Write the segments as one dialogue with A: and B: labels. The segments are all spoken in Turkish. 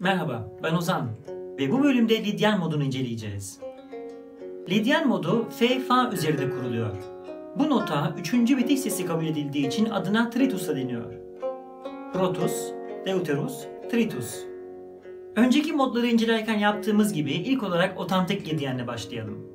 A: Merhaba, ben Ozan ve bu bölümde Lidyan modunu inceleyeceğiz. Lidyan modu F-Fa üzerinde kuruluyor. Bu nota üçüncü bitiş sesi kabul edildiği için adına Tritus'a deniyor. Protus, Deuterus, Tritus. Önceki modları incelerken yaptığımız gibi ilk olarak otantik Lidyan'la başlayalım.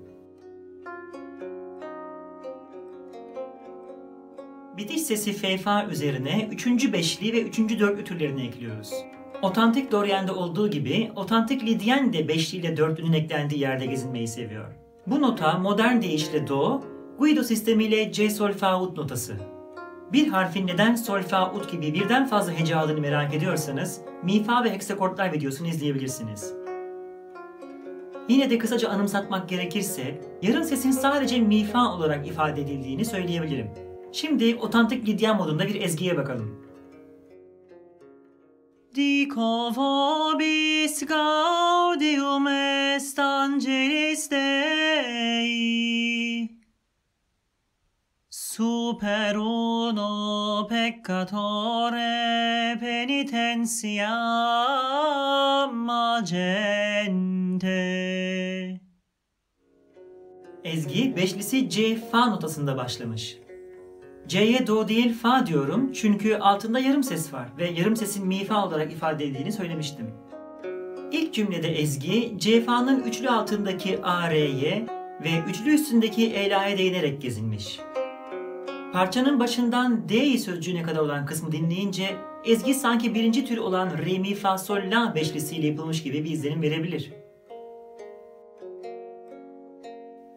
A: Bitiş sesi F-Fa üzerine üçüncü beşli ve üçüncü dörtlü türlerini ekliyoruz. Otantik Dorian'da olduğu gibi otantik Lidyen de beşli ile dörtlünün eklendiği yerde gezinmeyi seviyor. Bu nota modern deyişle Do, Guido sistemiyle C sol fa ut notası. Bir harfin neden sol fa ut gibi birden fazla hece aldığını merak ediyorsanız mi fa ve heksakortlar videosunu izleyebilirsiniz. Yine de kısaca anımsatmak gerekirse yarım sesin sadece mi fa olarak ifade edildiğini söyleyebilirim. Şimdi otantik Lidyan modunda bir ezgiye bakalım. Dico vobis gaudium est angelis Dei Super uno peccatore penitentiam agente Ezgi beşlisi C fa notasında başlamış. C'ye do değil fa diyorum çünkü altında yarım ses var ve yarım sesin mi fa olarak ifade edildiğini söylemiştim. İlk cümlede Ezgi, C fa'nın üçlü altındaki A, R'ye ve üçlü üstündeki Ela'ya değinerek gezinmiş. Parçanın başından D sözcüğüne kadar olan kısmı dinleyince Ezgi sanki birinci tür olan Re, Mi, Fa, Sol, La beşlisiyle yapılmış gibi bir izlenim verebilir.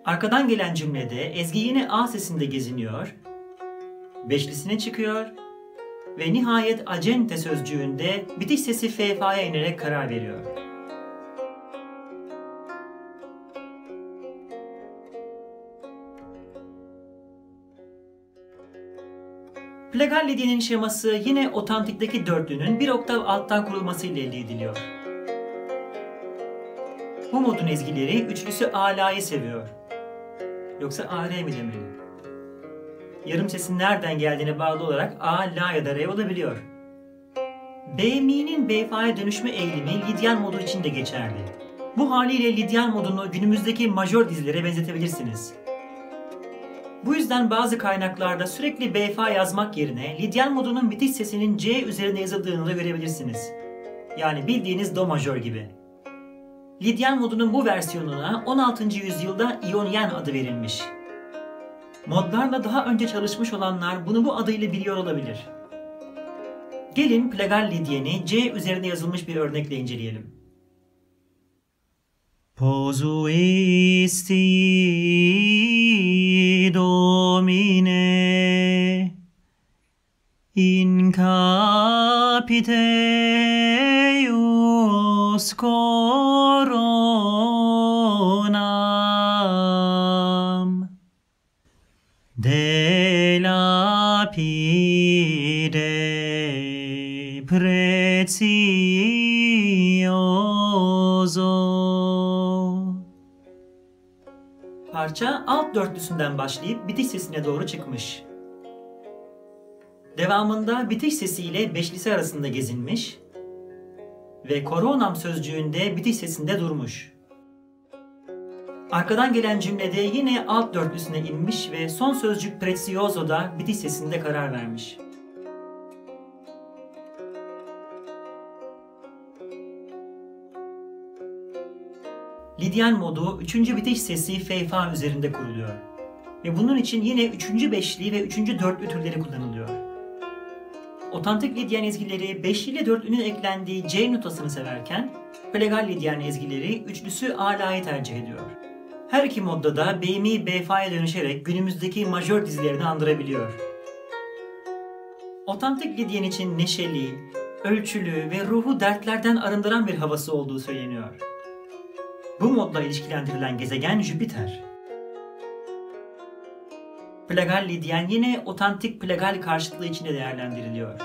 A: Arkadan gelen cümlede Ezgi yine A sesinde geziniyor beşlisine çıkıyor ve nihayet acente sözcüğünde bitiş sesi FF'ye inerek karar veriyor. Plagal Lidye'nin şeması yine otantikteki dörtlünün bir oktav alttan kurulması ile elde ediliyor. Bu modun ezgileri üçlüsü Ala'yı seviyor. Yoksa AR mi demeli? Yarım sesin nereden geldiğine bağlı olarak A, La ya da Re olabiliyor. B, Mi'nin B, Fa'ya dönüşme eğilimi Lidyan modu için de geçerli. Bu haliyle Lidyan modunu günümüzdeki majör dizilere benzetebilirsiniz. Bu yüzden bazı kaynaklarda sürekli B, Fa yazmak yerine Lidyan modunun bitiş sesinin C üzerinde yazıldığını da görebilirsiniz. Yani bildiğiniz Do majör gibi. Lidyan modunun bu versiyonuna 16. yüzyılda İonyen adı verilmiş. Modlarla daha önce çalışmış olanlar bunu bu adıyla biliyor olabilir. Gelin Plagal Lidyen'i C üzerinde yazılmış bir örnekle inceleyelim. Posuisti Domine in capiteus coronam prezioso. Parça alt dörtlüsünden başlayıp bitiş sesine doğru çıkmış. Devamında bitiş sesiyle beşlisi arasında gezinmiş ve koronam sözcüğünde bitiş sesinde durmuş. Arkadan gelen cümlede yine alt dörtlüsüne inmiş ve son sözcük prezioso'da bitiş sesinde karar vermiş. Lidyan modu 3. bitiş sesi F-Fa üzerinde kuruluyor. Ve bunun için yine 3. beşli ve 3. dörtlü türleri kullanılıyor. Otantik Lidyan ezgileri 5 ile 4'lünün eklendiği C notasını severken, Plegal Lidyan ezgileri üçlüsü Ala'yı tercih ediyor. Her iki modda da B'mi B-Fa'ya dönüşerek günümüzdeki majör dizilerini andırabiliyor. Otantik Lidyen için neşeli, ölçülü ve ruhu dertlerden arındıran bir havası olduğu söyleniyor. Bu modla ilişkilendirilen gezegen Jüpiter. Plagal Lidyen yine otantik plagal karşıtlığı içinde değerlendiriliyor.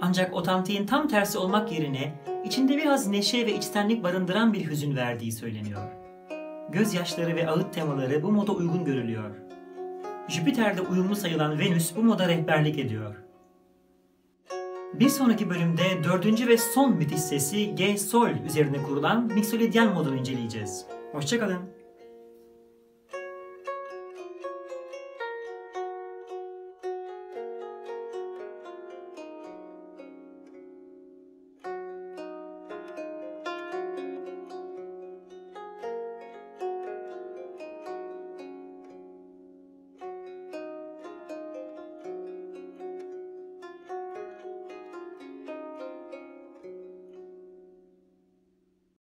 A: Ancak otantiğin tam tersi olmak yerine içinde biraz neşe ve içtenlik barındıran bir hüzün verdiği söyleniyor. Gözyaşları ve ağıt temaları bu moda uygun görülüyor. Jüpiter'de uyumlu sayılan Venüs bu moda rehberlik ediyor. Bir sonraki bölümde dördüncü ve son müthiş sesi G sol üzerine kurulan Mixolydian modunu inceleyeceğiz. Hoşçakalın.